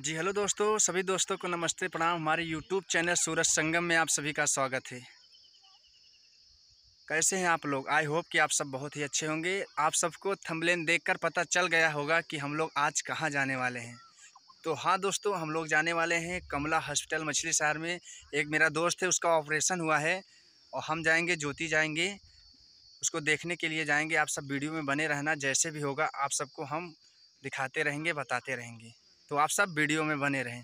जी, hello दोस्तों, सभी दोस्तों को नमस्ते, प्रणाम। हमारे यूट्यूब चैनल सूरज संगम में आप सभी का स्वागत है। कैसे हैं आप लोग? आई होप कि आप सब बहुत ही अच्छे होंगे। आप सबको थंबलेन देखकर पता चल गया होगा कि हम लोग आज कहाँ जाने वाले हैं। तो हाँ दोस्तों, हम लोग जाने वाले हैं कमला हॉस्पिटल, मछली शहर में। एक मेरा दोस्त है, उसका ऑपरेशन हुआ है और हम जाएँगे, ज्योति जाएँगे। उसको देखने के लिए जाएँगे। आप सब वीडियो में बने रहना, जैसे भी होगा, आप सबको हम दिखाते रहेंगे, बताते रहेंगे। तो आप सब वीडियो में बने रहें।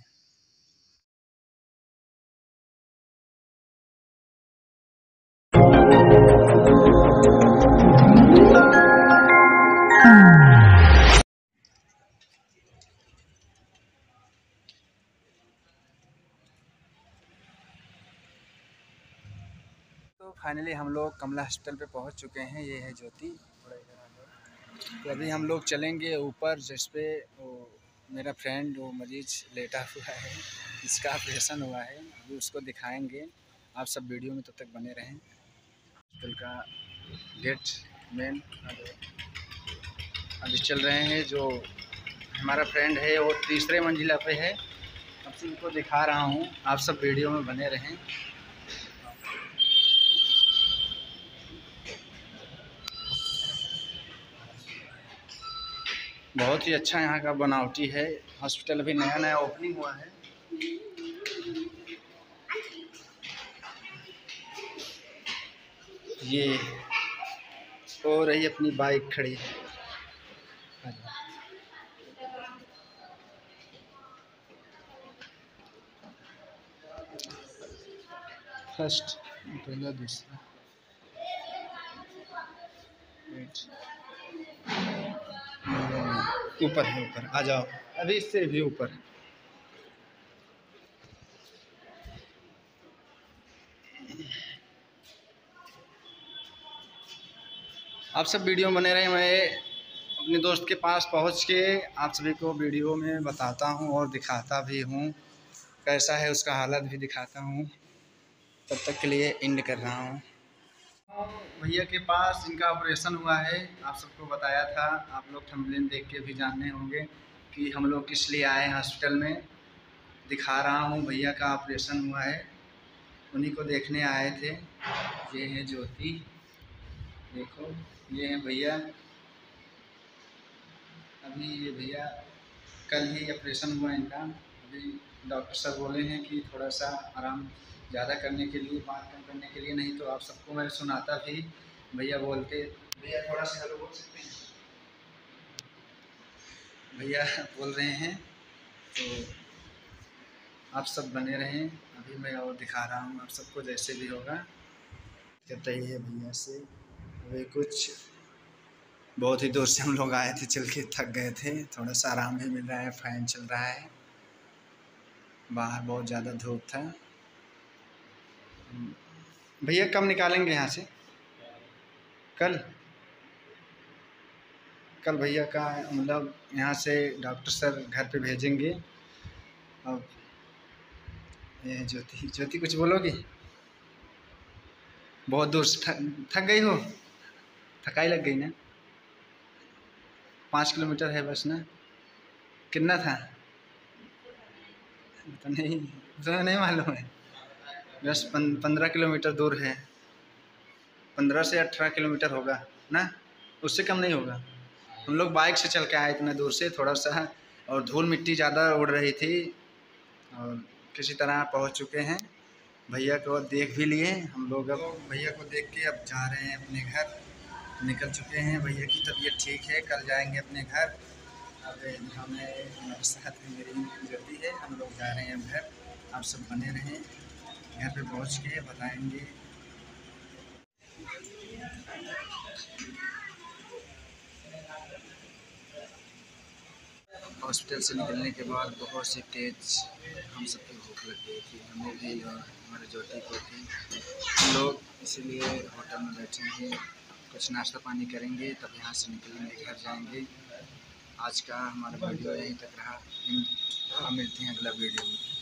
तो फाइनली हम लोग कमला हॉस्पिटल पे पहुँच चुके हैं। ये है ज्योति। तो अभी हम लोग चलेंगे ऊपर जिस पे वो मेरा फ्रेंड वो मरीज़ लेटा हुआ है, इसका ऑपरेशन हुआ है, अभी उसको दिखाएँगे। आप सब वीडियो में तब तो तक बने रहें। हॉस्पिटल का गेट मेन अभी चल रहे हैं जो हमारा फ्रेंड है, वो तीसरे मंजिला पे है। अब से उनको दिखा रहा हूँ। आप सब वीडियो में बने रहें। बहुत ही अच्छा यहाँ का बनावटी है। हॉस्पिटल भी नया नया ओपनिंग हुआ है। ये हो रही अपनी बाइक खड़ी। फ़र्स्ट पहला दूसरा ऊपर है, ऊपर। आ जाओ। अभी इससे भी ऊपर है। आप सब वीडियो बने रहे, मैं अपने दोस्त के पास पहुँच के आप सभी को वीडियो में बताता हूँ और दिखाता भी हूँ, कैसा है उसका हालत भी दिखाता हूँ। तब तक के लिए इंड कर रहा हूँ। भैया के पास इनका ऑपरेशन हुआ है, आप सबको बताया था, आप लोग थंबनेल देख के भी जानने होंगे कि हम लोग किस लिए आए हॉस्पिटल में। दिखा रहा हूँ भैया का ऑपरेशन हुआ है, उन्हीं को देखने आए थे। ये है ज्योति, देखो, ये है भैया। अभी ये भैया, कल ही ऑपरेशन हुआ इनका। अभी डॉक्टर साहब बोले हैं कि थोड़ा सा आराम ज़्यादा करने के लिए, बात कम करने के लिए नहीं तो आप सबको मैं सुनाता भी भैया बोलते भैया थोड़ा सा हेलो बोल सकते हैं? भैया बोल रहे हैं तो आप सब बने रहें। अभी मैं और दिखा रहा हूँ, आप सबको जैसे भी होगा। कहते ही है भैया से। अभी कुछ, बहुत ही दूर से हम लोग आए थे, चल के थक गए थे। थोड़ा सा आराम भी मिल रहा है, फ़ैन चल रहा है। बाहर बहुत ज़्यादा धूप था। भैया कब निकालेंगे यहाँ से। कल? कल भैया का मतलब यहाँ से डॉक्टर सर घर पे भेजेंगे। अब ये ज्योति ज्योति कुछ बोलोगी? बहुत दूर से थक थक गई हो? थकाई लग गई ना? पाँच किलोमीटर है बस ना? कितना था? तो नहीं तो नहीं मालूम है। बस पंद्रह किलोमीटर दूर है। पंद्रह से अठारह किलोमीटर होगा, ना? उससे कम नहीं होगा। हम लोग बाइक से चल के आए इतना दूर से, थोड़ा सा, और धूल मिट्टी ज़्यादा उड़ रही थी, और किसी तरह पहुँच चुके हैं। भैया को देख भी लिए, हम लोग अब भैया को देख के अब जा रहे हैं अपने घर। निकल चुके हैं, भैया की तबीयत ठीक है, कल जाएँगे अपने घर। अब हमें हमारे साथ मेरी जल्दी है, हम लोग जा रहे हैं घर। आप सब बने रहें। घर पे पहुँच के बताएँगे। हॉस्पिटल से निकलने के बाद बहुत सी तेज हम सबकी भूख लग गई थी। हमें भी और हमारे ज्योति को थी लोग इसीलिए होटल में बैठे हैं। कुछ नाश्ता पानी करेंगे, तब यहाँ से निकलेंगे, घर जाएँगे। आज का हमारा वीडियो यहीं तक रहा। हम मिलते हैं अगला वीडियो में।